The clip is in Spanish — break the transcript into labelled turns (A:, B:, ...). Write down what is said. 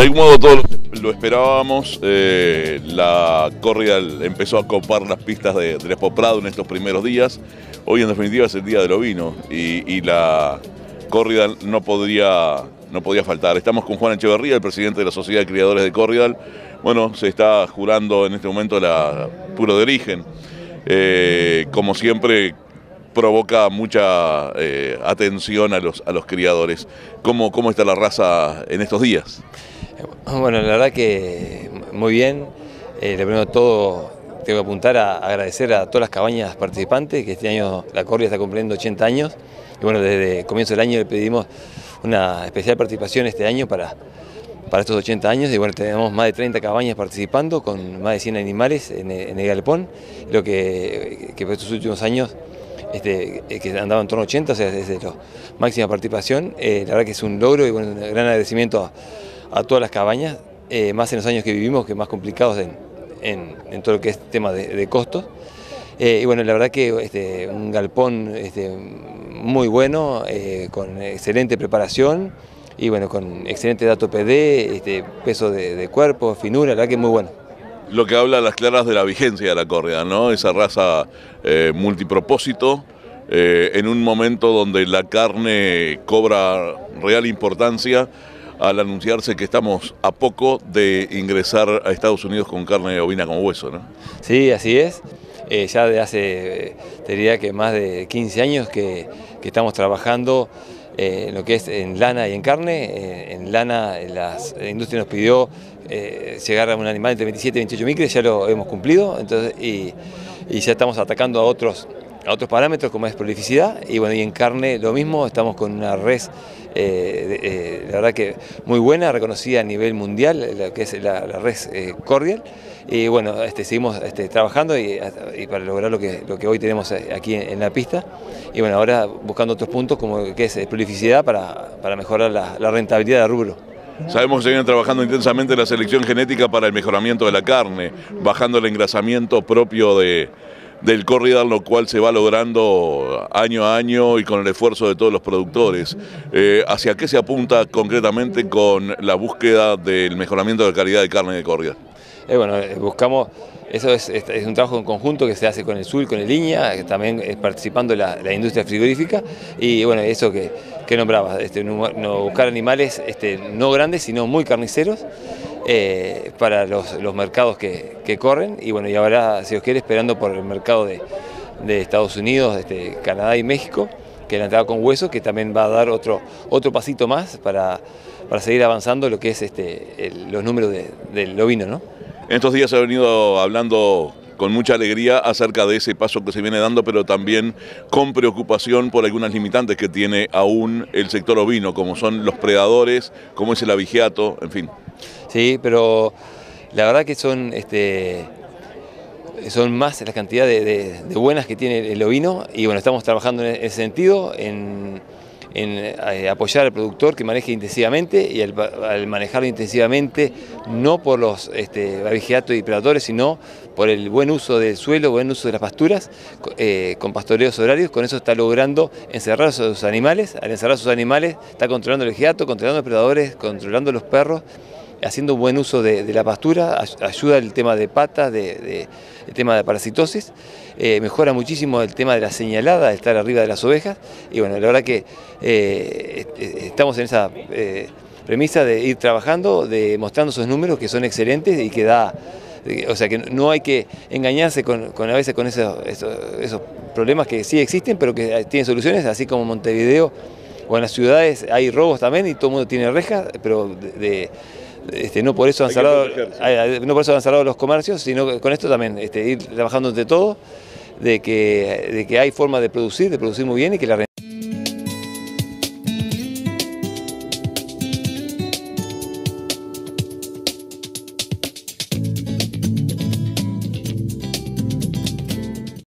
A: De algún modo todos lo esperábamos, eh, la corrida empezó a copar las pistas de, de Prado en estos primeros días, hoy en definitiva es el día del ovino y, y la corrida no podría, no podía faltar. Estamos con Juan Echeverría, el presidente de la Sociedad de Criadores de Corrial, bueno, se está jurando en este momento la puro de origen, eh, como siempre provoca mucha eh, atención a los, a los criadores. ¿Cómo, ¿Cómo está la raza en estos días?
B: Bueno, la verdad que muy bien. Eh, primero todo tengo que apuntar a agradecer a todas las cabañas participantes, que este año la Corria está cumpliendo 80 años. Y bueno, desde comienzo del año le pedimos una especial participación este año para, para estos 80 años. Y bueno, tenemos más de 30 cabañas participando con más de 100 animales en, el galpón. Lo que, que estos últimos años este, que andaba en torno a 80, o sea, desde la máxima participación. Eh, la verdad que es un logro y un gran agradecimiento a, todas las cabañas, eh, más en los años que vivimos, que más complicados en, todo lo que es tema de, costos. Eh, y bueno, la verdad que este, un galpón este, muy bueno, eh, con excelente preparación y bueno, con excelente dato PD, peso de, cuerpo, finura, la verdad que muy bueno.
A: Lo que habla a las claras de la vigencia de la córrea, ¿no? Esa raza multipropósito, en un momento donde la carne cobra real importancia, al anunciarse que estamos a poco de ingresar a Estados Unidos con carne ovina como hueso, ¿no?
B: Sí, así es. Eh, ya de hace, te diría que más de 15 años que, estamos trabajando eh, lo que es en lana y en carne. Eh, en lana la industria nos pidió llegar a un animal entre 27 y 28 micres, ya lo hemos cumplido, entonces, y, ya estamos atacando a otros a otros parámetros como es prolificidad. Y bueno y en carne lo mismo, estamos con una eh, eh, la verdad que muy buena, reconocida a nivel mundial, que es la, res eh, cordial y bueno, este, seguimos este, trabajando y, para lograr lo que, hoy tenemos aquí en, la pista y bueno, ahora buscando otros puntos como que es prolificidad para, para mejorar la, rentabilidad del rubro.
A: Sabemos que se viene trabajando intensamente la selección genética para el mejoramiento de la carne, bajando el engrasamiento propio de, del corrida, lo cual se va logrando año a año y con el esfuerzo de todos los productores. Eh, ¿Hacia qué se apunta concretamente con la búsqueda del mejoramiento de la calidad de carne de corrida?
B: Eh, bueno, eh, buscamos, eso es, un trabajo en conjunto que se hace con el SUL, con el Línea, también participando la, industria frigorífica y bueno, eso que, que nombraba, este, no, buscar animales este, no grandes sino muy carniceros eh, para los, mercados que, corren y bueno, y ahora, si os quiere, esperando por el mercado de, Estados Unidos, este, Canadá y México, que la entrada con hueso, que también va a dar otro, otro pasito más para, para seguir avanzando lo que es este, los números del ovino. ¿no?
A: En estos días se ha venido hablando con mucha alegría acerca de ese paso que se viene dando, pero también con preocupación por algunas limitantes que tiene aún el sector ovino, como son los predadores, como es el avigiato, en fin.
B: Sí, pero la verdad que son, este, son más la cantidad de, buenas que tiene el ovino y bueno, estamos trabajando en ese sentido, en, eh, apoyar al productor que maneje intensivamente y al, manejarlo intensivamente no por los este, y predadores, sino por el buen uso del suelo, buen uso de las pasturas, eh, con pastoreos horarios, con eso está logrando encerrar a sus animales, al encerrar a sus animales está controlando el vigiato, controlando los predadores, controlando los perros, haciendo buen uso de, la pastura, ayuda el tema de patas, de, el tema de parasitosis, eh, mejora muchísimo el tema de la señalada, de estar arriba de las ovejas, y bueno, la verdad que eh, estamos en esa eh, premisa de ir trabajando, de mostrando esos números que son excelentes y que da, o sea que no hay que engañarse con, a veces con esos, esos, problemas que sí existen, pero que tienen soluciones, así como Montevideo o en las ciudades hay robos también y todo el mundo tiene rejas, pero de este, no, por eso han cerrado, no por eso han cerrado los comercios, sino con esto también, este, ir trabajando entre todo, de que, de que hay forma de producir, de producir muy bien y que la